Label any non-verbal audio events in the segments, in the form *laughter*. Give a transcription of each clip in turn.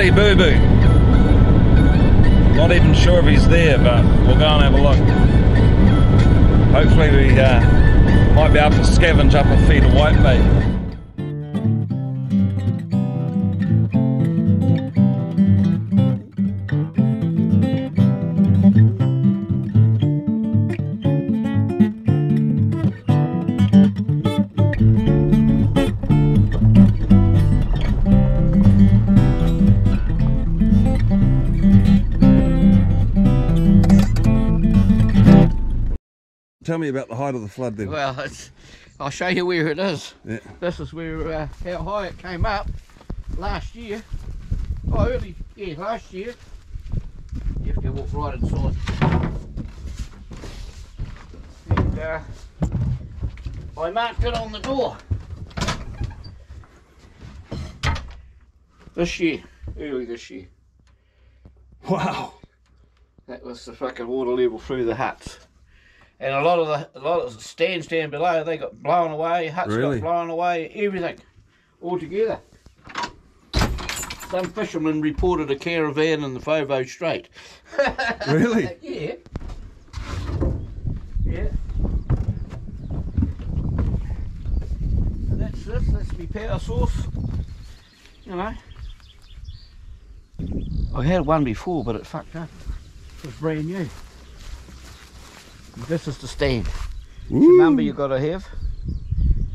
see Boo Boo. Not even sure if he's there, but we'll go and have a look. Hopefully we uh, might be able to scavenge up a feed of whitebait. Tell me about the height of the flood then. Well, I'll show you where it is. Yeah. This is where uh, how high it came up last year. Oh, early, yeah, last year. You have to walk right inside. And uh, I marked it on the door. This year, early this year. Wow. That was the fucking water level through the huts. And a lot of the a lot of the stands down below, they got blown away, huts Really? got blown away, everything, all together. Some fishermen reported a caravan in the Foveaux Strait. *laughs* Really? yeah. Yeah. And that's this, that's my power source. You know. I had one before but it fucked up. It was brand new. This is the stand. It's the number you got to have.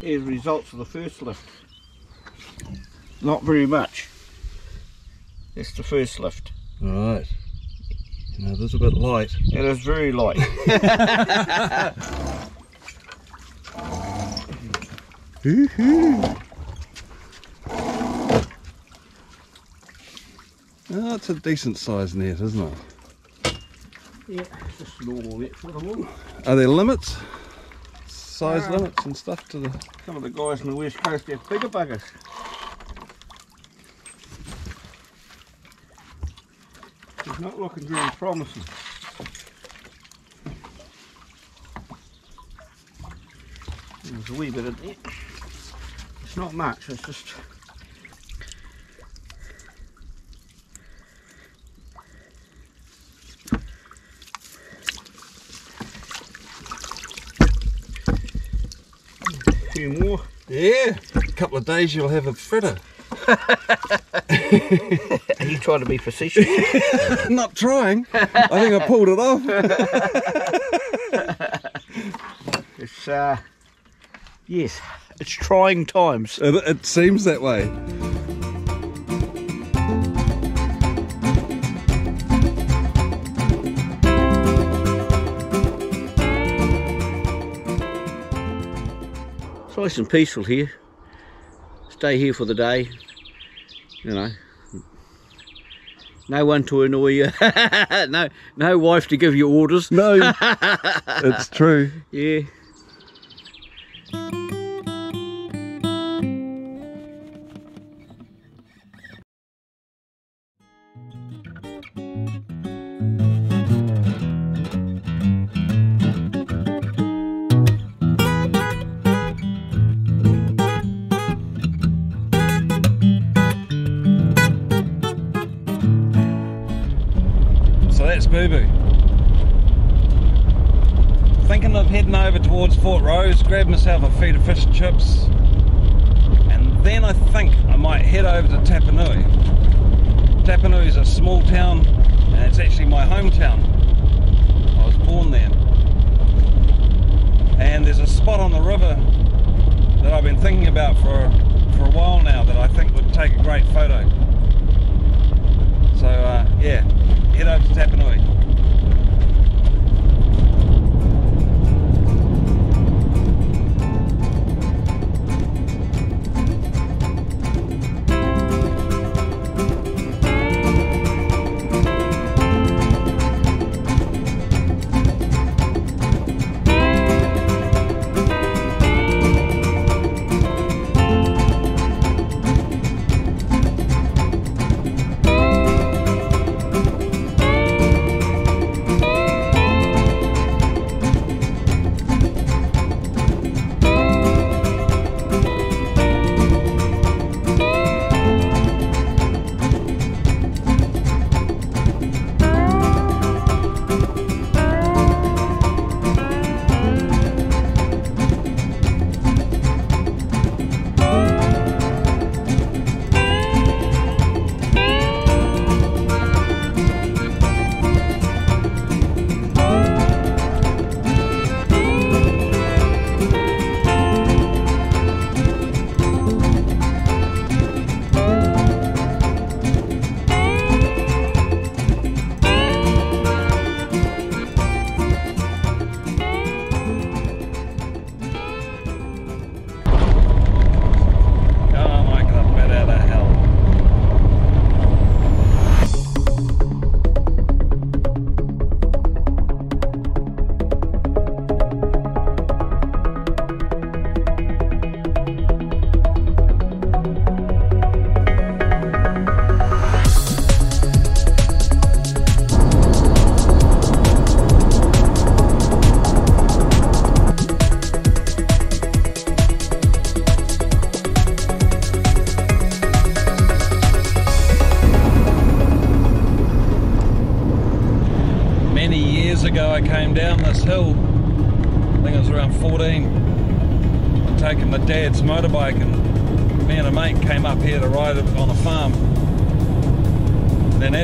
Here's results of the first lift. Not very much. It's the first lift. Alright. You know, this is a bit light. It is very light. *laughs* *laughs* That's a decent sized net, isn't it? Yeah, just normal net for them all. Are there limits? Size limits and stuff to the. Some of the guys on the west coast have bigger buggers. It's not looking very promising. There's a wee bit of it. It's not much, it's just a few more. Yeah. A couple of days you'll have a fritter. Are you trying to be facetious? *laughs* Not trying. I think I pulled it off. *laughs* it's uh yes, it's trying times. It, it seems that way. Nice and peaceful here. Stay here for the day. You know. No one to annoy you. *laughs* no no wife to give you orders. No, *laughs* it's true. Yeah. Boo Boo. Thinking of heading over towards Fortrose, grab myself a feed of fish and chips, and then I think I might head over to Tapanui. Tapanui is a small town, and it's actually my hometown. I was born there. And there's a spot on the river that I've been thinking about for, for a while now that I think would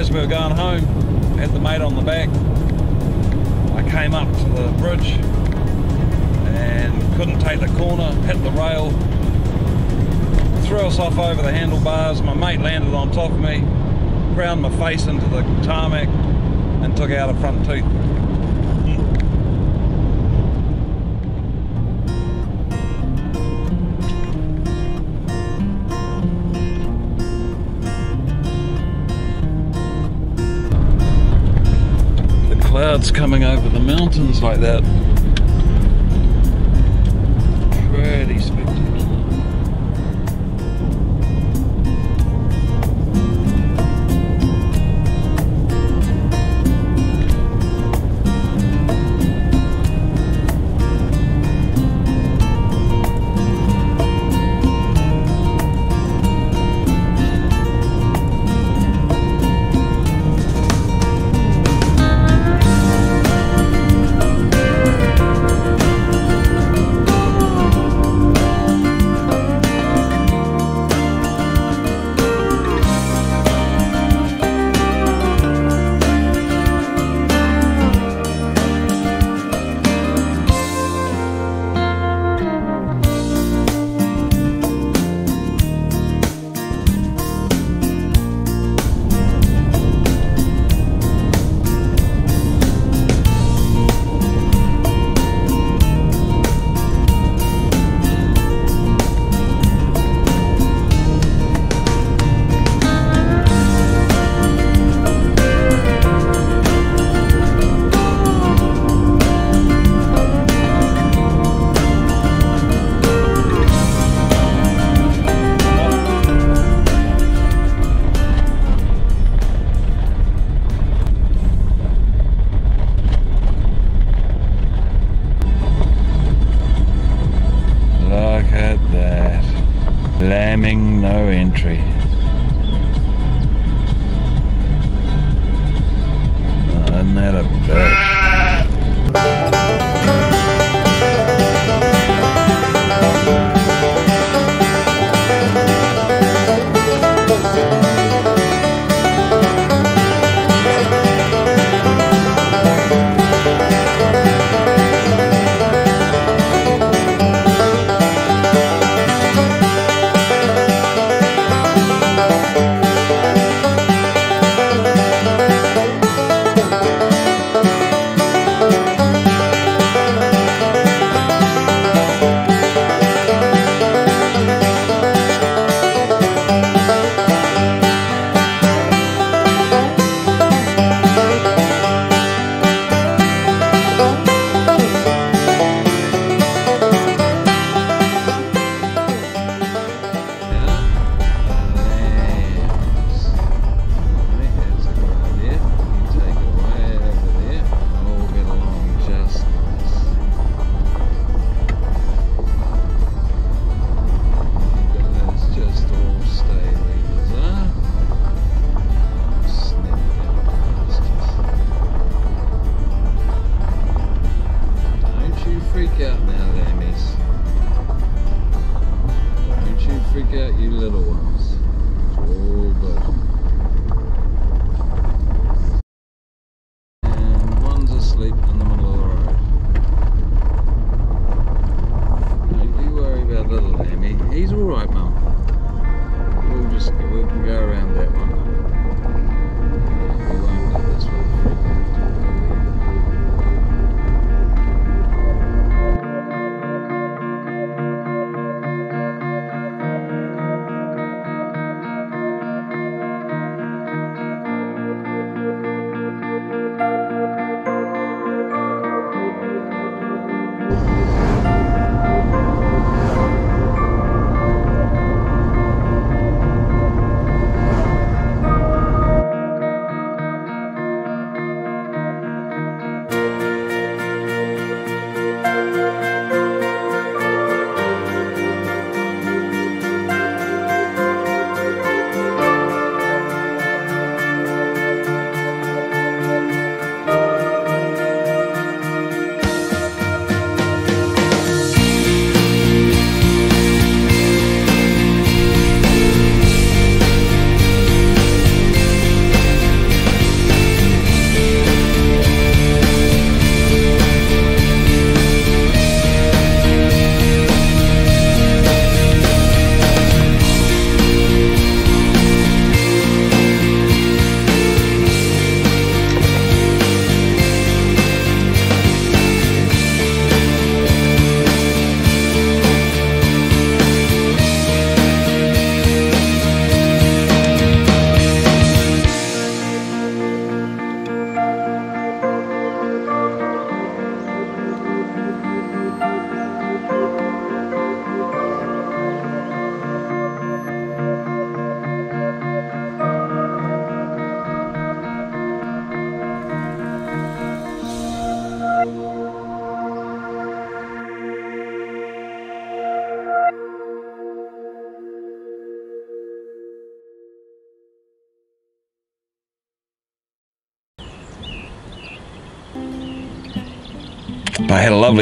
as we were going home, had the mate on the back. I came up to the bridge and couldn't take the corner, hit the rail, threw us off over the handlebars. My mate landed on top of me, ground my face into the tarmac, and took out a front tooth. Clouds coming over the mountains like that. Pretty spectacular. A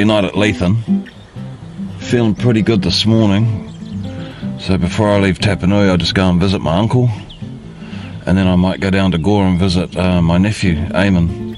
night at Lethen. Feeling pretty good this morning. So before I leave Tapanui, I'll just go and visit my uncle. And then I might go down to Gore and visit uh, my nephew, Eamon.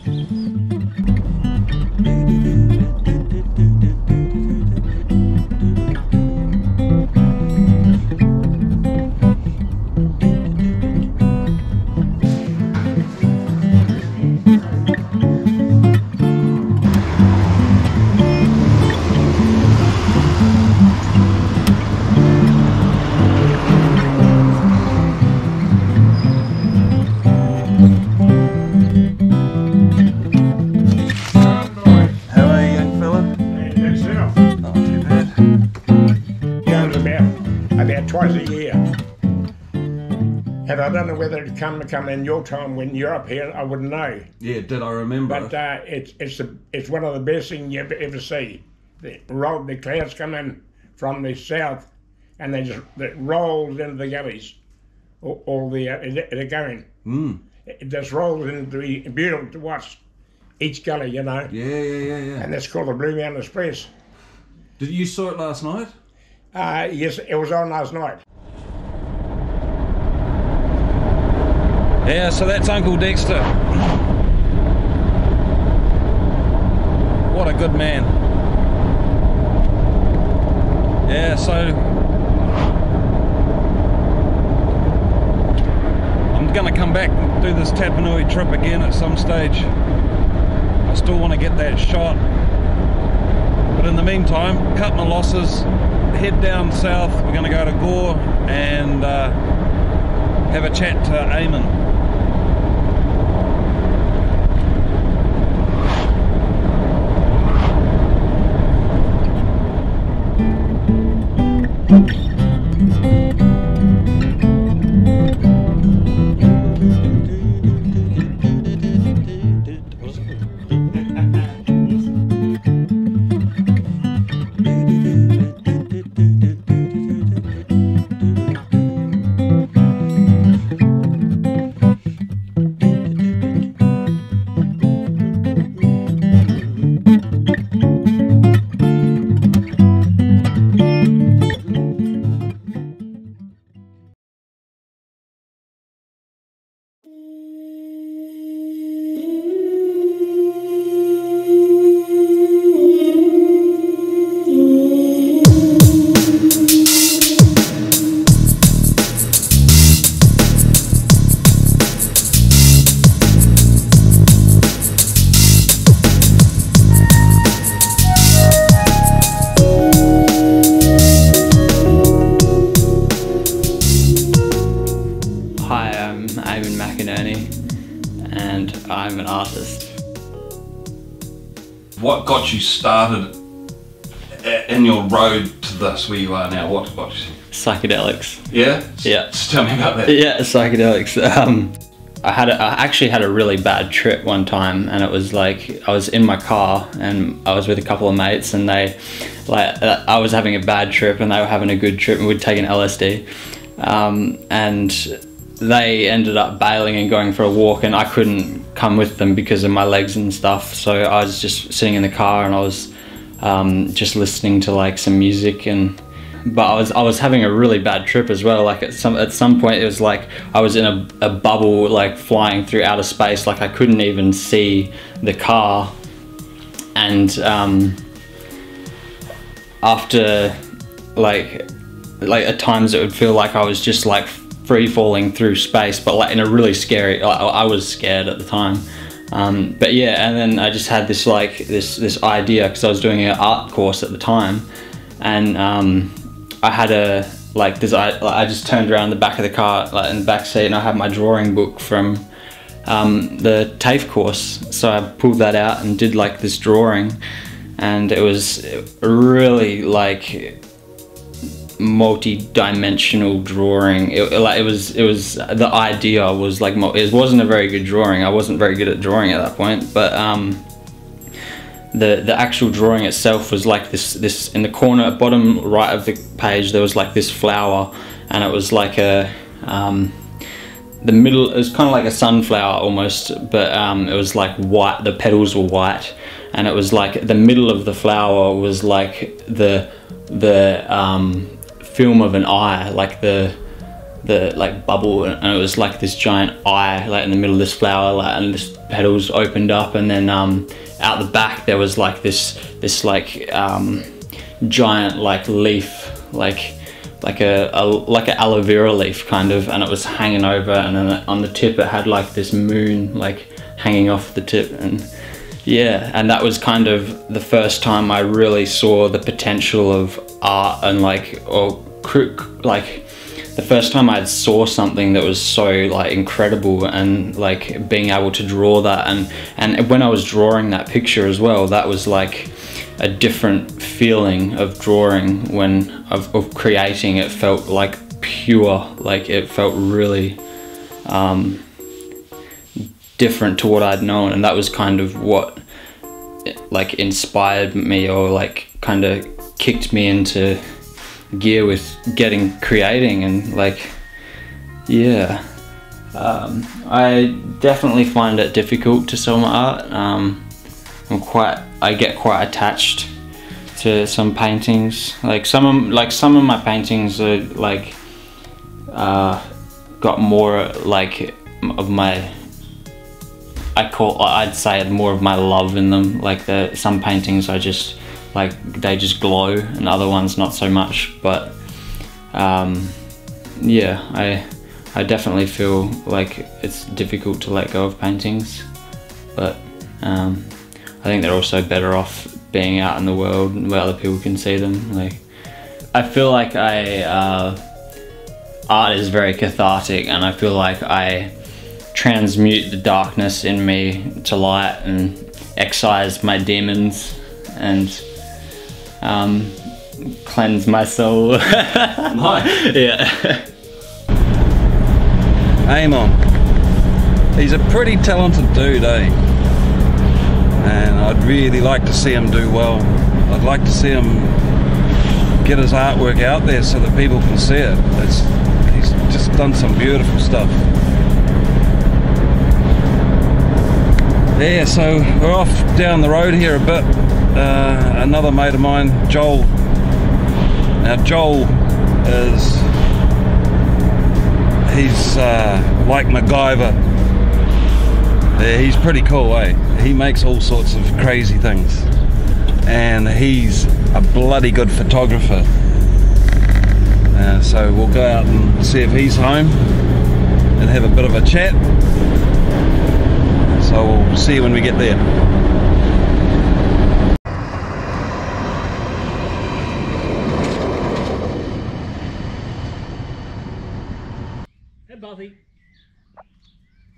About twice a year. And I don't know whether it'd come come in your time when you're up here. I wouldn't know. Yeah, did I remember? But uh, it's it's the, it's one of the best things you ever, ever see. The roll the clouds come in from the south, and they just it rolls into the gullies. All, all the uh, they're going. Mm. It just rolls into the beautiful to watch each gully, you know. Yeah, yeah, yeah, yeah. And that's called the Blue Mountain Express. Did you saw it last night? Uh, yes, it was on last night. Yeah, so that's Uncle Dexter. What a good man. Yeah, so I'm gonna come back and do this Tapanui trip again at some stage. I still want to get that shot. But in the meantime, cut my losses, head down south. We're gonna go to Gore and uh, have a chat to Eamon. McInerney, and I'm an artist. what got you started in your road to this where you are now? What got you? Psychedelics. Yeah? Yeah. Just tell me about that. Yeah, psychedelics. *laughs* Um, I had a, I actually had a really bad trip one time, and it was like I was in my car and I was with a couple of mates, and they, like, uh, I was having a bad trip and they were having a good trip, and we'd taken LSD, um, and they ended up bailing and going for a walk, and I couldn't come with them because of my legs and stuff. So I was just sitting in the car and I was um, just listening to like some music and but I was I was having a really bad trip as well. Like at some at some point it was like I was in a, a bubble like flying through outer space. Like I couldn't even see the car, and um, after like like at times it would feel like I was just like free falling through space, but like in a really scary. I, I was scared at the time. Um, but yeah, and then I just had this like this this idea because I was doing an art course at the time, and um, I had a like this. I I just turned around the back of the car, like in the back seat, and I had my drawing book from um, the TAFE course. So I pulled that out and did like this drawing, and it was really like multi-dimensional drawing. It, like it was, it was the idea was like it wasn't a very good drawing. I wasn't very good at drawing at that point, but um, the the actual drawing itself was like this this in the corner bottom right of the page there was like this flower, and it was like a um, the middle it was kind of like a sunflower almost, but um, it was like white. The petals were white, and it was like the middle of the flower was like the the um, film of an eye, like the the like bubble, and it was like this giant eye, like in the middle of this flower, like and this petals opened up, and then um, out the back there was like this this like um, giant like leaf, like like a, a like an aloe vera leaf kind of, and it was hanging over, and then on the tip it had like this moon like hanging off the tip, and yeah, and that was kind of the first time I really saw the potential of art and like or cr- like the first time I saw something that was so like incredible and like being able to draw that and and when I was drawing that picture as well, that was like a different feeling of drawing when of, of creating. It felt like pure like it felt really um, different to what I'd known and that was kind of what like inspired me or like kind of kicked me into gear with getting creating and like yeah. Um, I definitely find it difficult to sell my art. Um, I'm quite I get quite attached to some paintings. Like some of, like some of my paintings are like uh, got more like of my I call I'd say more of my love in them like the some paintings I just like they just glow and other ones not so much but um, yeah I I definitely feel like it's difficult to let go of paintings but um, I think they're also better off being out in the world where other people can see them like I feel like I uh, art is very cathartic and I feel like I transmute the darkness in me to light and excise my demons and um, cleanse my soul. *laughs* yeah. Eamon. He's a pretty talented dude, eh? And I'd really like to see him do well. I'd like to see him get his artwork out there so that people can see it. It's, he's just done some beautiful stuff. Yeah, so we're off down the road here a bit. Uh, another mate of mine, Joel. Now Joel is he's uh, like MacGyver. Yeah, he's pretty cool, eh? He makes all sorts of crazy things, and he's a bloody good photographer. Uh, so we'll go out and see if he's home and have a bit of a chat. So we'll see you when we get there. Hey, Buffy.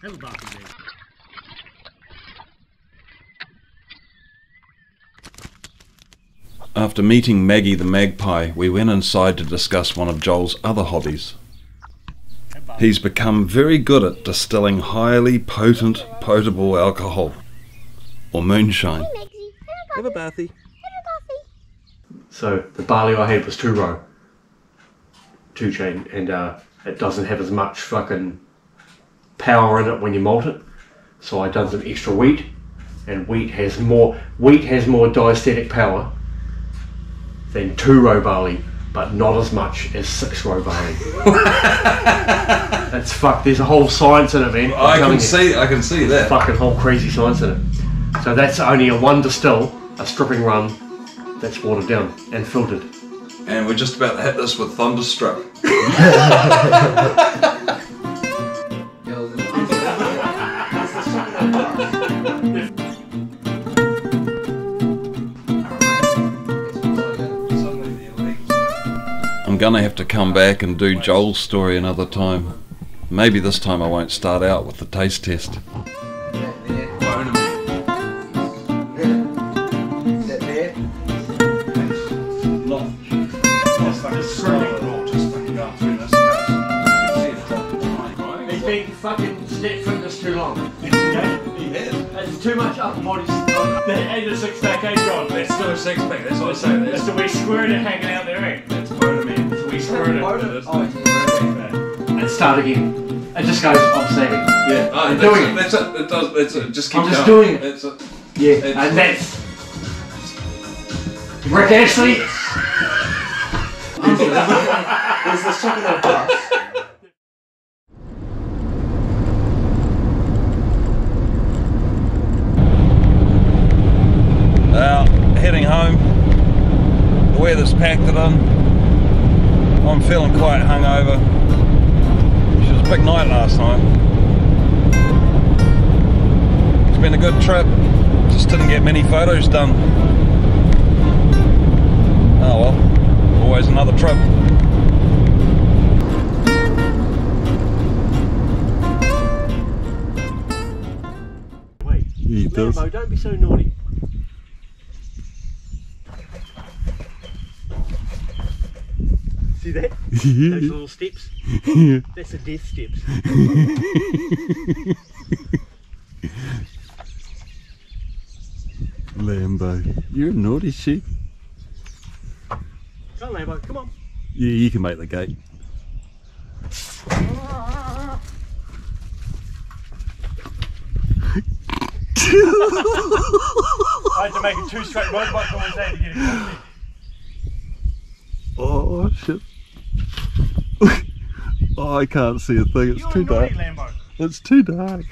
Have a Buffy, mate. After meeting Maggie the magpie, we went inside to discuss one of Joel's other hobbies. He's become very good at distilling highly potent, potable alcohol, or moonshine. Have a bathy. So the barley I had was two row, two chain, and uh, it doesn't have as much fucking power in it when you malt it. So I done some extra wheat, and wheat has more wheat has more diastatic power than two row barley, but not as much as six row barley. That's fuck. There's a whole science in it, man. I'm I telling can you. see, I can see that. fucking whole crazy science in it. So that's only a one distill, a stripping run that's watered down and filtered. And we're just about to hit this with Thunderstruck. *laughs* gonna have to come back and do Joel's story another time. Maybe this time I won't start out with the taste test. And start again. It just goes obsessing. Yeah, I'm oh, doing it. That's it. It does. It's it. Just keep I'm just going. doing it. It's it. Yeah, It's- and that's Rick Astley. There's the second of bus. Now, heading home. The weather's packed it in. I'm feeling quite hungover. It was a big night last night. It's been a good trip. Just didn't get many photos done. Oh well, always another trip. Wait, He does. Lambo, don't be so naughty. See that? *laughs* Those little steps? *laughs* That's the death steps. Lambo. You're a naughty sheep. Come on, Lambo, come on. Yeah, you can make the gate. I had to make it two straight motorbikes on Wednesday to get it. *laughs* Oh shit. *laughs* oh, I can't see a thing. It's You're too dark. Lambo. It's too dark.